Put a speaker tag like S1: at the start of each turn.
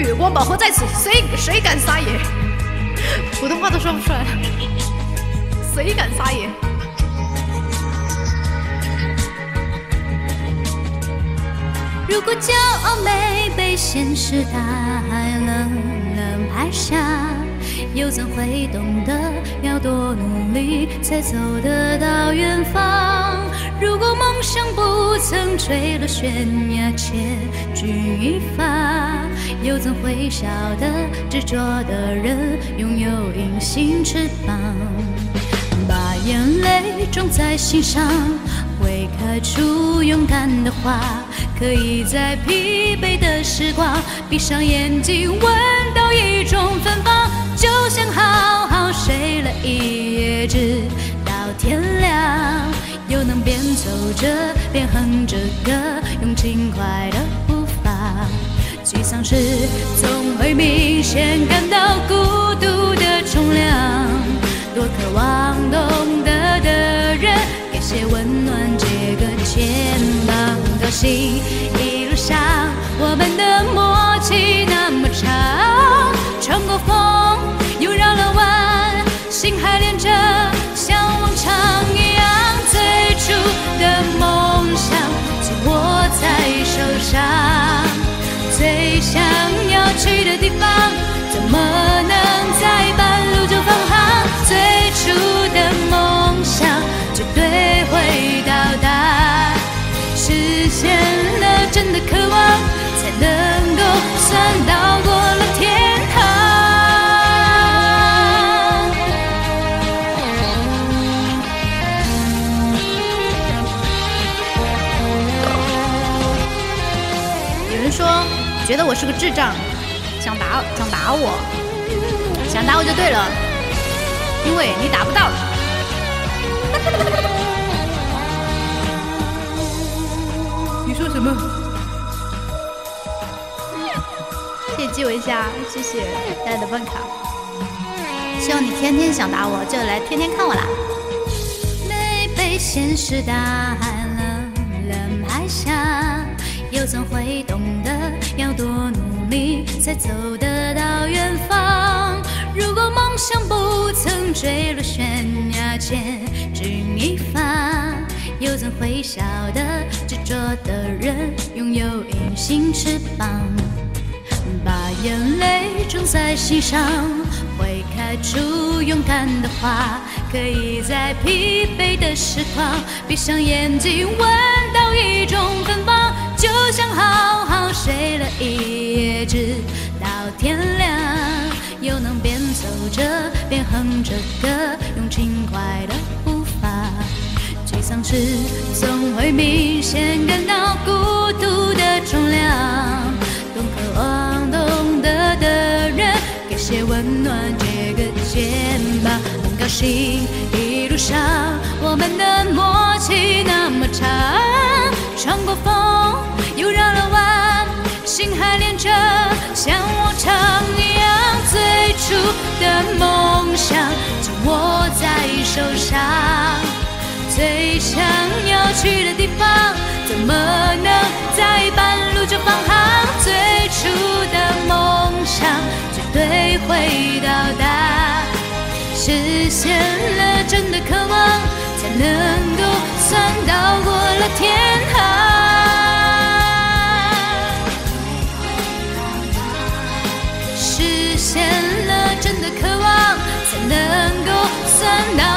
S1: 月光宝盒在此，谁谁敢撒野？普通话都说不出来，谁敢撒野？
S2: 如果骄傲没被现实大海冷冷拍下，又怎会懂得要多努力才走得到远方？如果梦想不曾坠落悬崖，且举一发，又怎会晓得执着的人拥有隐形翅膀？把眼泪种在心上，会开出勇敢的花。可以在疲惫的时光，闭上眼睛，闻到一种芬芳，就像好好睡了一夜，直到天亮，又能边走着边哼着歌，用轻快的步伐。沮丧时总会明显感到孤独的重量，多渴望懂得的人给些温暖，借个肩膀。高兴，一路上我们的默契那么长，穿过风又绕了弯，心还连着，方，怎么能在半路就放航？最初的梦想绝对会到达。实现了真的渴望，才能够算到过了天堂。
S1: 有人说觉得我是个智障，想打想打我，想打我就对了，因为你打不到他。你说什么？谢谢季文霞，谢谢大家的饭卡。希望你天天想打我，就来天天看我啦。
S2: 没被现实大海冷冷拍下，又怎会懂得要多努力你才走得到远方？如果梦想不曾坠落悬崖，千钧一发。又怎会晓得执着的人拥有隐形翅膀？把眼泪种在心上，会开出勇敢的花。可以在疲惫的时光，闭上眼睛，闻到一种芬芳，就像好好睡了一夜，直到天亮，又能边走着边哼着歌，用轻快的步伐。沮丧时总会明显感到孤独的重量，多渴望懂得的人给些温暖，借个肩膀。很高兴一路上我们的默契那么长，受伤，最想要去的地方，怎么能在半路就放行？最初的梦想绝对会到达，实现了真的渴望，才能够算到过了天堂。实现了真的渴望，才能够算到。